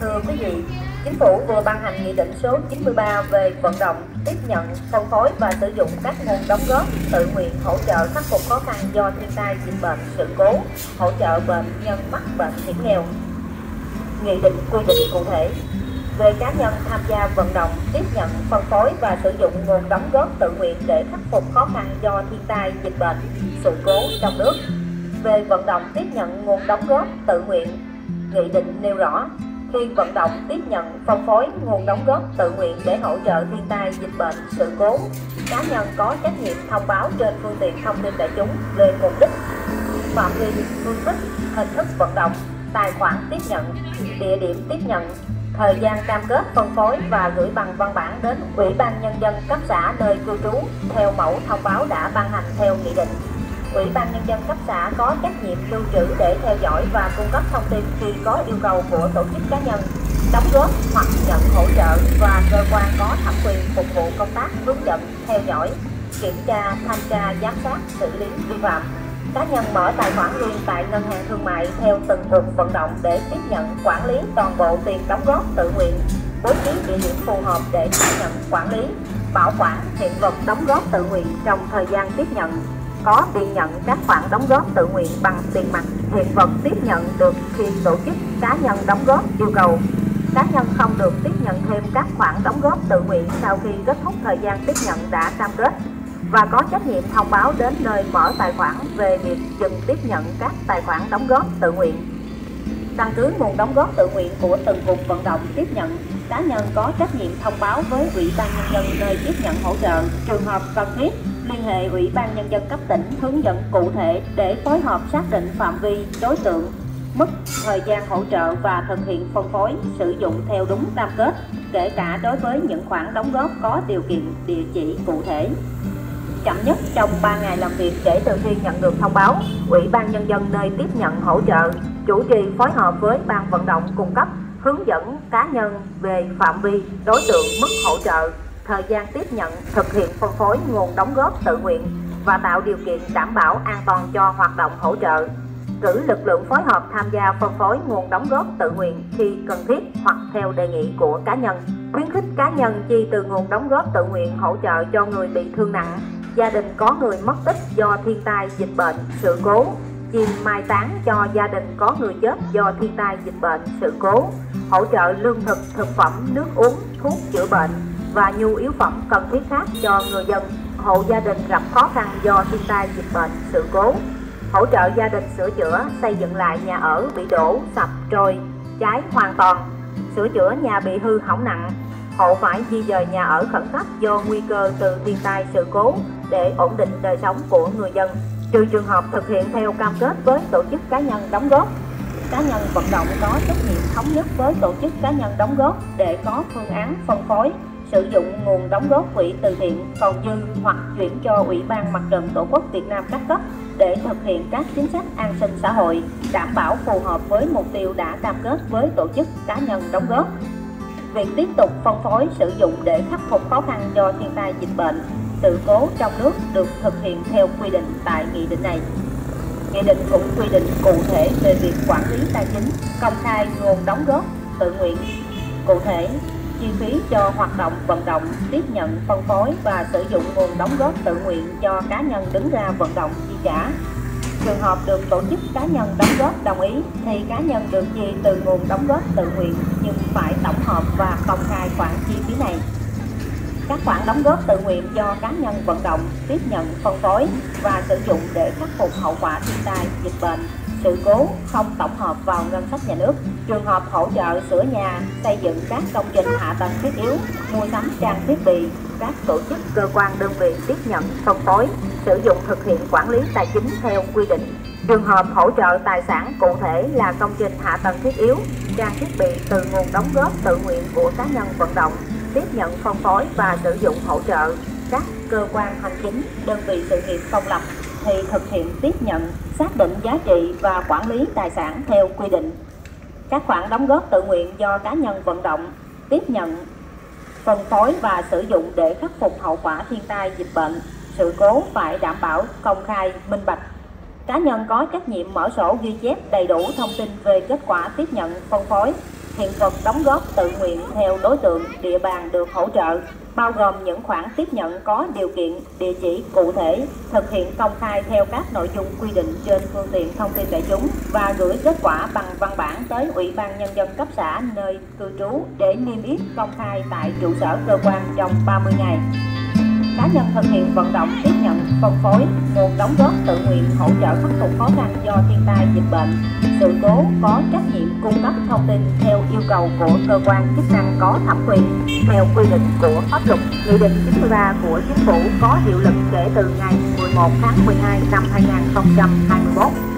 Thưa quý vị, Chính phủ vừa ban hành Nghị định số 93 về vận động, tiếp nhận, phân phối và sử dụng các nguồn đóng góp tự nguyện hỗ trợ khắc phục khó khăn do thiên tai, dịch bệnh, sự cố, hỗ trợ bệnh nhân mắc bệnh hiểm nghèo. Nghị định quy định cụ thể về cá nhân tham gia vận động, tiếp nhận, phân phối và sử dụng nguồn đóng góp tự nguyện để khắc phục khó khăn do thiên tai, dịch bệnh, sự cố trong nước. Về vận động tiếp nhận nguồn đóng góp tự nguyện, Nghị định nêu rõ khi vận động tiếp nhận, phân phối nguồn đóng góp tự nguyện để hỗ trợ thiên tai, dịch bệnh, sự cố. Cá nhân có trách nhiệm thông báo trên phương tiện thông tin đại chúng về mục đích, phạm vi, phương thức, hình thức vận động, tài khoản tiếp nhận, địa điểm tiếp nhận, thời gian cam kết phân phối và gửi bằng văn bản đến ủy ban nhân dân cấp xã nơi cư trú theo mẫu thông báo đã ban hành theo nghị định. Ủy ban Nhân dân cấp xã có trách nhiệm lưu trữ để theo dõi và cung cấp thông tin khi có yêu cầu của tổ chức cá nhân đóng góp hoặc nhận hỗ trợ và cơ quan có thẩm quyền phục vụ công tác hướng dẫn, theo dõi, kiểm tra, thanh tra, giám sát, xử lý vi phạm. Cá nhân mở tài khoản riêng tại ngân hàng thương mại theo từng cuộc vận động để tiếp nhận, quản lý toàn bộ tiền đóng góp tự nguyện, bố trí địa điểm phù hợp để tiếp nhận, quản lý, bảo quản hiện vật đóng góp tự nguyện trong thời gian tiếp nhận có tiền nhận các khoản đóng góp tự nguyện bằng tiền mặt, hiện vật tiếp nhận được khi tổ chức cá nhân đóng góp yêu cầu. Cá nhân không được tiếp nhận thêm các khoản đóng góp tự nguyện sau khi kết thúc thời gian tiếp nhận đã cam kết. Và có trách nhiệm thông báo đến nơi mở tài khoản về việc dừng tiếp nhận các tài khoản đóng góp tự nguyện. Căn cứ nguồn đóng góp tự nguyện của từng cuộc vận động tiếp nhận, cá nhân có trách nhiệm thông báo với ủy ban nhân dân nơi tiếp nhận hỗ trợ, trường hợp cần thiết liên hệ Ủy ban Nhân dân cấp tỉnh hướng dẫn cụ thể để phối hợp xác định phạm vi, đối tượng, mức, thời gian hỗ trợ và thực hiện phân phối, sử dụng theo đúng cam kết, kể cả đối với những khoản đóng góp có điều kiện địa chỉ cụ thể. Chậm nhất trong 3 ngày làm việc kể từ khi nhận được thông báo, Ủy ban Nhân dân nơi tiếp nhận hỗ trợ chủ trì phối hợp với ban vận động cung cấp hướng dẫn cá nhân về phạm vi, đối tượng, mức hỗ trợ, thời gian tiếp nhận, thực hiện phân phối nguồn đóng góp tự nguyện và tạo điều kiện đảm bảo an toàn cho hoạt động hỗ trợ. Cử lực lượng phối hợp tham gia phân phối nguồn đóng góp tự nguyện khi cần thiết hoặc theo đề nghị của cá nhân. Khuyến khích cá nhân chi từ nguồn đóng góp tự nguyện hỗ trợ cho người bị thương nặng, gia đình có người mất tích do thiên tai, dịch bệnh, sự cố, chi mai táng cho gia đình có người chết do thiên tai, dịch bệnh, sự cố, hỗ trợ lương thực, thực phẩm, nước uống, thuốc chữa bệnh, và nhu yếu phẩm cần thiết khác cho người dân, hộ gia đình gặp khó khăn do thiên tai dịch bệnh, sự cố, hỗ trợ gia đình sửa chữa, xây dựng lại nhà ở bị đổ, sập, trôi, cháy hoàn toàn, sửa chữa nhà bị hư hỏng nặng, hộ phải di dời nhà ở khẩn cấp do nguy cơ từ thiên tai sự cố để ổn định đời sống của người dân, trừ trường hợp thực hiện theo cam kết với tổ chức cá nhân đóng góp. Cá nhân vận động có trách nhiệm thống nhất với tổ chức cá nhân đóng góp để có phương án phân phối, sử dụng nguồn đóng góp quỹ từ thiện còn dư hoặc chuyển cho Ủy ban Mặt trận Tổ quốc Việt Nam các cấp để thực hiện các chính sách an sinh xã hội, đảm bảo phù hợp với mục tiêu đã cam kết với tổ chức cá nhân đóng góp. Việc tiếp tục phân phối sử dụng để khắc phục khó khăn do thiên tai dịch bệnh, sự cố trong nước được thực hiện theo quy định tại nghị định này. Nghị định cũng quy định cụ thể về việc quản lý tài chính, công khai nguồn đóng góp tự nguyện. Cụ thể, chi phí cho hoạt động vận động, tiếp nhận, phân phối và sử dụng nguồn đóng góp tự nguyện do cá nhân đứng ra vận động chi trả. Trường hợp được tổ chức cá nhân đóng góp đồng ý thì cá nhân được chi từ nguồn đóng góp tự nguyện nhưng phải tổng hợp và công khai khoản chi phí này. Các khoản đóng góp tự nguyện do cá nhân vận động, tiếp nhận, phân phối và sử dụng để khắc phục hậu quả thiên tai, dịch bệnh, sự cố không tổng hợp vào ngân sách nhà nước. Trường hợp hỗ trợ sửa nhà, xây dựng các công trình hạ tầng thiết yếu, mua sắm trang thiết bị, các tổ chức cơ quan đơn vị tiếp nhận, phân phối, sử dụng thực hiện quản lý tài chính theo quy định. Trường hợp hỗ trợ tài sản cụ thể là công trình hạ tầng thiết yếu, trang thiết bị từ nguồn đóng góp tự nguyện của cá nhân vận động, tiếp nhận, phân phối và sử dụng hỗ trợ. Các cơ quan hành chính, đơn vị sự nghiệp công lập thì thực hiện tiếp nhận, xác định giá trị và quản lý tài sản theo quy định. Các khoản đóng góp tự nguyện do cá nhân vận động, tiếp nhận, phân phối và sử dụng để khắc phục hậu quả thiên tai dịch bệnh, sự cố phải đảm bảo công khai, minh bạch. Cá nhân có trách nhiệm mở sổ ghi chép đầy đủ thông tin về kết quả tiếp nhận, phân phối, hiện vật đóng góp tự nguyện theo đối tượng địa bàn được hỗ trợ bao gồm những khoản tiếp nhận có điều kiện, địa chỉ cụ thể, thực hiện công khai theo các nội dung quy định trên phương tiện thông tin đại chúng và gửi kết quả bằng văn bản tới Ủy ban Nhân dân cấp xã nơi cư trú để niêm yết công khai tại trụ sở cơ quan trong 30 ngày cá nhân thực hiện vận động, tiếp nhận, phân phối, nguồn đóng góp tự nguyện hỗ trợ khắc phục khó khăn do thiên tai, dịch bệnh. Sự cố có trách nhiệm cung cấp thông tin theo yêu cầu của cơ quan chức năng có thẩm quyền theo quy định của pháp luật. Nghị định 93 của chính phủ có hiệu lực kể từ ngày 11 tháng 12 năm 2021